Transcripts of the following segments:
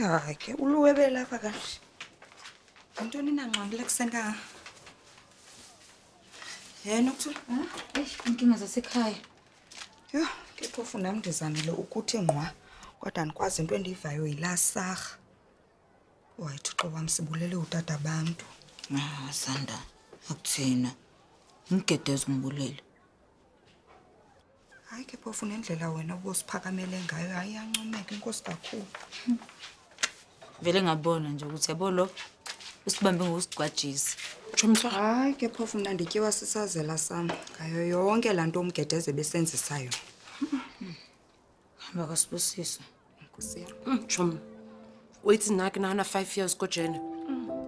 hayi ke uluwebe lapha kahle yintoni nanxa kule kuseni ka yena ukuthula Eish, inkinga zasekhaya. yho ke phofu nam ndizamile ukuthi ngqwa kodwa andikwazi into endiyivayo yilaa sarha wayi thixo wam sibulele utata abantu Ah, Sanda, akuthina. Ngigedeza ngibulele. hayi ke phofu nendlela wena ubosiphakamele ngayo hayi iyancomeka inkosi kakhulu. Vele ngabona nje ukuthi yabo lo usibambe ngokusigwajisa. hayi ke phofu mna ndityiwa sisazela sam ngayo yonke laa nto umgedeze besenzisa yona Hamba kasibusisa. nkosi yam Mm, Chum. Wait naki nana 5 years kojena.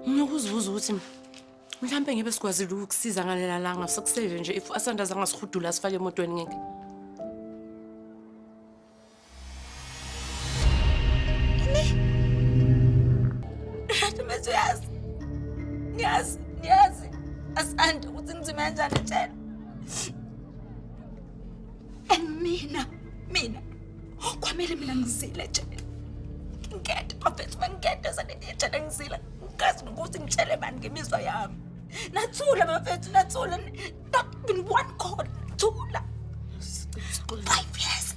Ngikuzibuza ukuthi mhlambe ngibe sikwazile ukusiza ngalela langa sokusave nje if asanda zanga sihudula sifake emotweni ngeke. Asanda ukuthi ngizime kanjani tshela. And mina, mina kwamele mina ngizile tshela. Ngikade bafethu bangikade sanetshela ngizile. Ngazi ukuthi ngitshele bani ngemizwa yami. Nathula bafethu nathula. Not even one call. Nathula. Five years.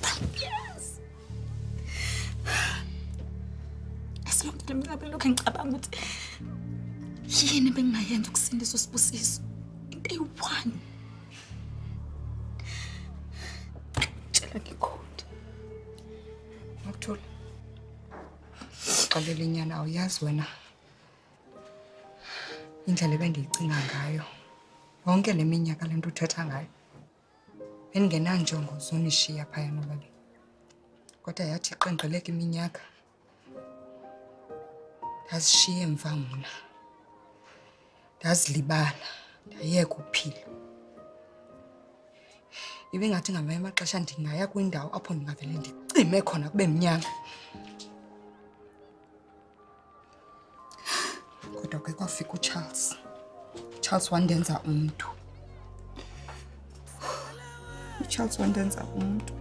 Five years. Esilokhu mina belokhu ngicabanga ukuthi yini bengingayenza ukusindisa usibusiso. Into eyi-one. Tshela ngikhona. Nokuthula. Xalela inyana awuyazi wena. Indlela ebendiyicinga ngayo. Yonke le minyaka le nto uthetha ngayo. Bendingenanjongo zonishiya phaya nobabini. Kodwa yathi iqenqgeleka iminyaka. Ndazishiya emva mna. Ndazilibala. Ndayeka uphila. ibingathi ngamanye amaxesha ndingaya kwindawo apho ndingavele ndicime khona kube mnyama kodwa ke kwafika uCharles uCharles wandenza umntu uCharles wandenza umntu